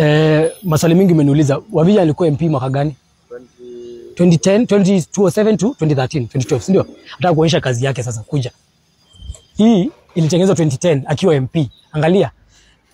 eh, maswali mingi umeniuliza. Wavinya alikuwa MP mwaka gani? 2010, 2007 to 2013, 2012, si ndio? Nataka kuonyesha kazi yake sasa kuja. Hii ilitengenezwa 2010 akiwa MP. Angalia.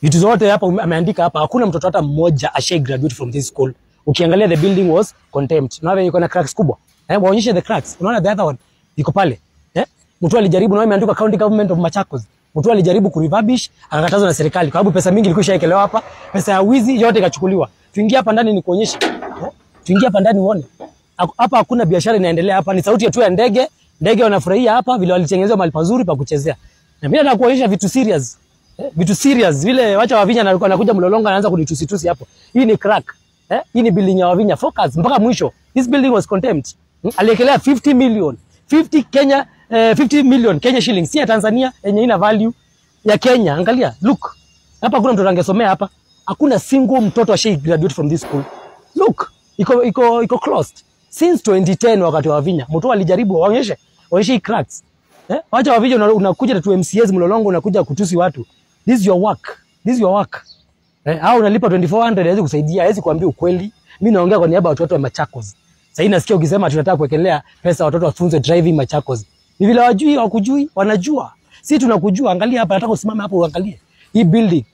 Vitu zote hapa ameandika hapa, hakuna mtoto hata mmoja ashay graduate from this school. Ukiangalia the building was contempt. Unaona iko na cracks kubwa. Eh, waonyeshe the cracks. Unaona the other one iko pale. Eh? Mtu alijaribu na imeandikwa County Government of Machakos. Mtu alijaribu kurevabish akakatazwa na serikali kwa sababu pesa mingi ilikuwa ishaekelewa hapa. Pesa ya wizi yote ikachukuliwa. Tuingie hapa ndani nikuonyeshe. Eh? Tuingie hapa ndani uone. Hapa hakuna biashara inaendelea hapa, ni sauti tu ya ndege. Ndege wanafurahia hapa vile walitengenezwa mahali pazuri pa kuchezea. Na mimi nakuonyesha vitu serious. Eh, vitu serious vile wacha Wavinya na alikuwa anakuja Mlolongo anaanza kunitusitusi hapo. Hii ni crack. Eh, hii ni building ya Wavinya. Focus mpaka mwisho. This building was contempt. Hmm? Aliekelea 50 million. 50 Kenya eh, 50 million Kenya shillings. Si ya Tanzania yenye ina value ya Kenya. Angalia, look. Hapa kuna mtoto angesomea hapa. Hakuna single mtoto ashai graduate from this school. Look, iko iko iko closed. Since 2010 wakati wa Vinya. Mtu alijaribu waonyeshe, waonyeshe cracks. Eh? Wacha wa Vinya unakuja na tu MCS Mlolongo unakuja kutusi watu. This is your work. This is your work. Eh, au unalipa 2400 hawezi kusaidia, hawezi kuambia ukweli. Mimi naongea kwa niaba ya watoto wa Machakos. Sasa nasikia ukisema tunataka kuwekelea pesa watoto wafunzwe driving Machakos. Ni vile wajui, wakujui, wanajua. Sisi tunakujua. Angalia hapa, nataka usimame hapo uangalie. Hii building.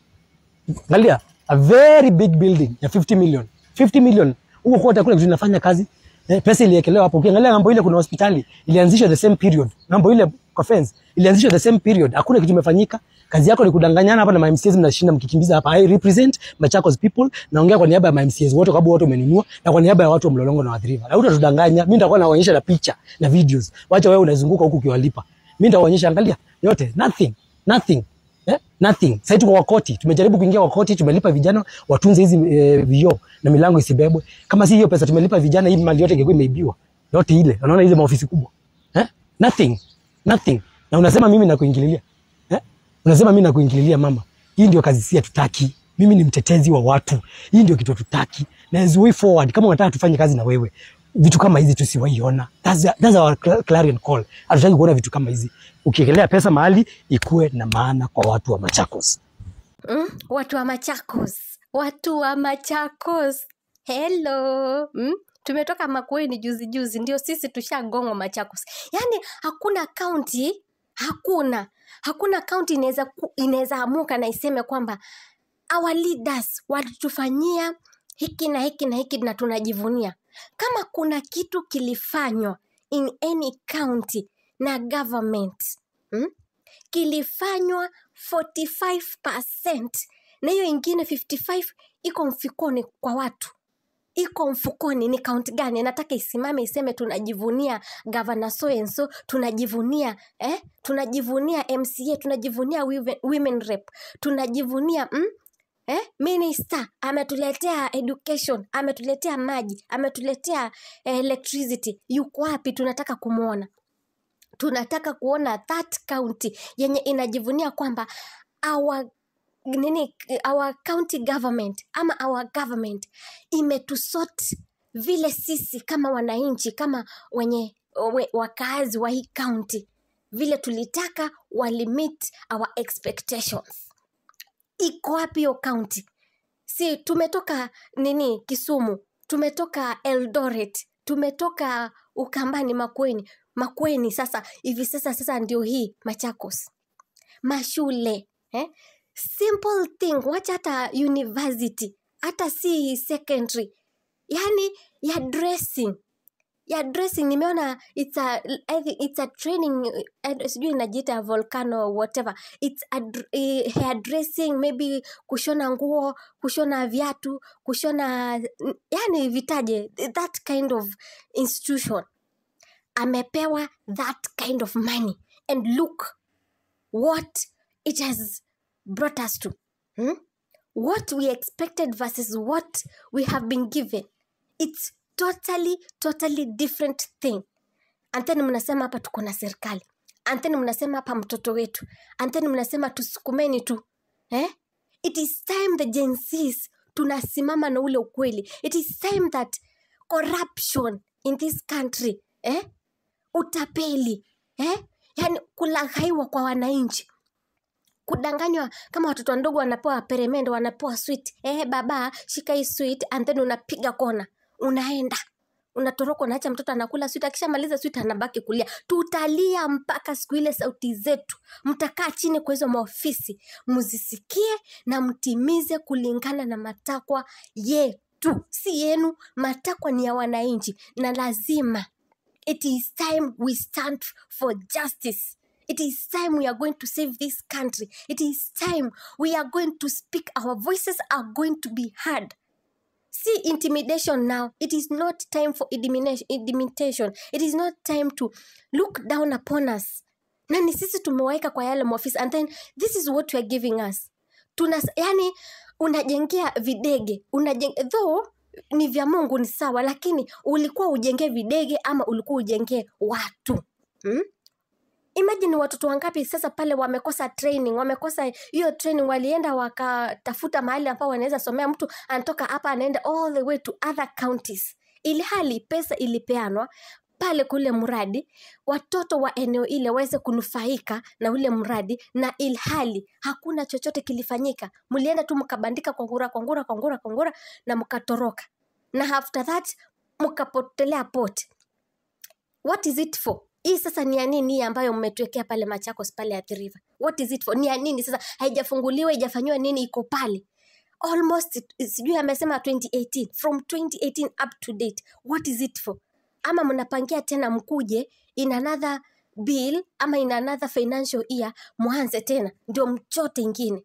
Angalia, a very big building ya 50 million. 50 million. Huko kote hakuna kitu inafanya kazi. Eh, pesa iliwekelewa hapo. Ukiangalia ng'ambo ile kuna hospitali ilianzishwa the same period. Ngambo ile kwa fence ilianzishwa the same period. Hakuna kitu imefanyika. Kazi yako ni kudanganyana hapa na ma MCAs mnashinda mkikimbiza hapa. I represent Machakos people. Naongea kwa niaba ya ma MCAs wote kwa sababu wote umenunua na kwa niaba ya watu wa Mlolongo na Wadriva. Na utatudanganya. Mimi nitakuwa naonyesha na picha na videos. Wacha wewe unazunguka huku ukiwalipa. Mimi nitaonyesha angalia yote nothing. Nothing. Eh? Nothing. Sasa tuko kwa koti. Tumejaribu kuingia kwa koti, tumelipa vijana watunze hizi eh, vioo na milango isibebwe. Kama si hiyo pesa tumelipa vijana, hii mali yote ingekuwa imeibiwa. Yote ile. Unaona hizo maofisi kubwa. Eh? Nothing. Nothing. Na unasema mimi nakuingililia. Eh? Unasema mimi nakuingililia mama. Hii ndio kazi si hatutaki. Mimi ni mtetezi wa watu. Hii ndio kitu hatutaki. Na as we forward kama unataka tufanye kazi na wewe, vitu kama hizi tusiwaiona. That's, that's our clarion call. Hatutaki kuona vitu kama hizi. Ukiekelea pesa mahali ikuwe na maana kwa watu wa Machakos. Mm? Watu wa Machakos, watu wa Machakos, hello mm? Tumetoka Makueni juzi juzi, ndio sisi tushagongwa Machakos. Yaani hakuna kaunti, hakuna hakuna kaunti inaweza inaweza amuka na iseme kwamba our leaders walitufanyia hiki na hiki na hiki na tunajivunia. Kama kuna kitu kilifanywa in any county na government hmm? kilifanywa 45% na hiyo ingine 55 iko mfikoni kwa watu iko mfukoni ni kaunti gani nataka isimame iseme tunajivunia gavana so and so tunajivunia eh? tunajivunia mca tunajivunia women, women rep tunajivunia mm? eh? minister ametuletea education ametuletea maji ametuletea eh, electricity yuko wapi tunataka kumwona tunataka kuona that county yenye inajivunia kwamba our nini our county government ama our government imetusort vile sisi kama wananchi kama wenye we, wakaazi wa hii county. Vile tulitaka walimit our expectations. Iko wapi hiyo county? Si tumetoka nini kisumu tumetoka eldoret tumetoka ukambani makweni makweni sasa hivi sasa sasa ndio hii machakos. Mashule eh? Simple thing wacha hata university hata si secondary. Yani ya dressing. Ya dressing nimeona it's a, it's a training eh, sijui inajiita volcano whatever. It's a, eh, hair dressing maybe kushona nguo kushona viatu kushona yani vitaje that kind of institution. Amepewa that kind of money. And look what it has brought us to hmm? what we expected versus what we have been given it's totally totally different thing and then mnasema hapa tuko na serikali and then mnasema hapa mtoto wetu and then mnasema tusukumeni tu eh? it is time the Gen Zs tunasimama na ule ukweli it is time that corruption in this country eh? utapeli eh? yani kulaghaiwa kwa wananchi kudanganywa. Kama watoto wadogo wanapewa peremende wanapewa sweet. Eh baba shika hii sweet and then unapiga kona. Unaenda. Unatoroka unaacha mtoto anakula sweet. Akishamaliza sweet anabaki kulia. Tutalia mpaka siku ile sauti zetu. Mtakaa chini kwa hizo maofisi. Mzisikie na mtimize kulingana na matakwa yetu. Si yenu matakwa ni ya wananchi. Na lazima it is time we stand for justice it is time we are going to save this country. It is time we are going to speak. Our voices are going to be heard. See intimidation now. It is not time for intimidation. It is not time to look down upon us. Nani sisi tumewaeka kwa yale maofisi. And then this is what you are giving us. Tuna yani unajengea videge. Unajenge, though ni vya mungu ni sawa lakini ulikuwa ujengee videge ama ulikuwa ujengee watu. Hmm? Imagine watoto wangapi sasa pale wamekosa training wamekosa hiyo training walienda wakatafuta mahali ambao wanaweza somea. Mtu anatoka hapa anaenda all the way to other counties. Ili hali pesa ilipeanwa pale kule mradi watoto wa eneo ile waweze kunufaika na ule mradi na ilhali hakuna chochote kilifanyika. Mlienda tu mkabandika kwa ngura kwa ngura kwa ngura kwa ngura na mkatoroka. Na after that mkapotelea pote what is it for hii sasa ni ya nini ambayo mmetuwekea pale machakos pale Athi River? What is it for? Ni ya nini sasa? Haijafunguliwa haijafanyiwa nini iko pale? Almost sijui amesema 2018 from 2018 up to date what is it for? Ama mnapangia tena mkuje in another bill ama in another financial year mwanze tena ndio mchote ingine.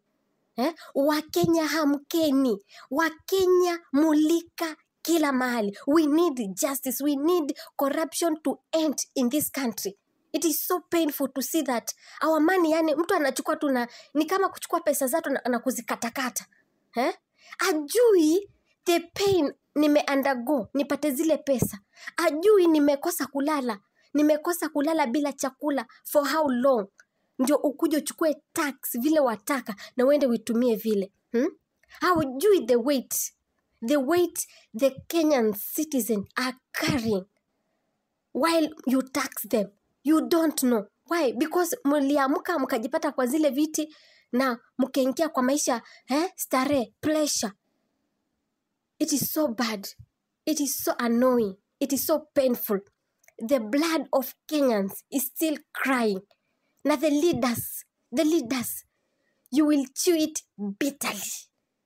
Eh? wakenya hamkeni. Wakenya mulika kila mahali. We need justice. We need corruption to end in this country. It is so painful to see that our money yani mtu anachukua tu na ni kama kuchukua pesa zatu na, na kuzikatakata. Eh? ajui the pain nimeundergo nipate zile pesa. Ajui nimekosa kulala nimekosa kulala bila chakula for how long? Ndio ukuja uchukue tax vile wataka na uende uitumie vile. Hmm? haujui the weight the weight the kenyan citizen are carrying while you tax them. You don't know. Why? Because mliamka mkajipata kwa zile viti na mkaingia kwa maisha eh, starehe pleasure. It is so bad. It is so annoying. It is so painful. The blood of kenyans is still crying. Na the leaders the leaders you will chew it bitterly.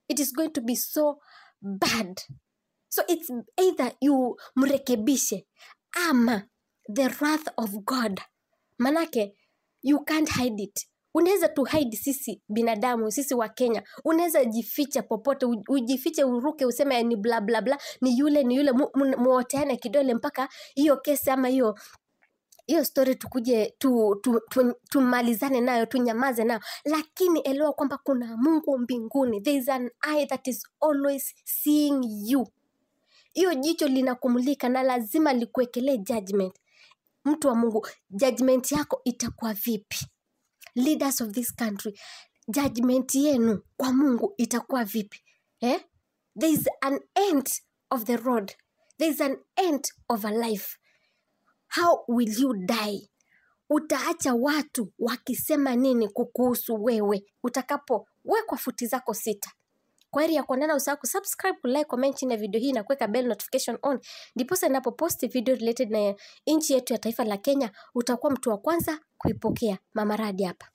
It is going to be so bad. So it's either you mrekebishe ama the wrath of god. Manake you can't hide it. Unaweza tu hide sisi binadamu sisi wa kenya. Unaweza jificha popote ujifiche uruke useme ni bla bla bla ni yule ni yule mu- mu- muoteane kidole mpaka hiyo kesi ama hiyo hiyo story tukuje tu, tu, tu, tumalizane nayo tunyamaze nayo. Lakini elewa kwamba kuna mungu mbinguni. There is an eye that is always seeing you. Hiyo jicho linakumulika na lazima likuekelee judgment. Mtu wa mungu judgment yako itakuwa vipi? Leaders of this country judgment yenu kwa mungu itakuwa vipi? Eh? there is an end of the road. There is an end of a life how will you die? Utaacha watu wakisema nini kukuhusu wewe utakapowekwa futi zako sita. Kwa heri ya kuonana usahau kusubscribe kulike comment chini ya video hii na kuweka bell notification on. Ndiposa ninapoposti video related na nchi yetu ya taifa la kenya utakuwa mtu wa kwanza kuipokea mama radi hapa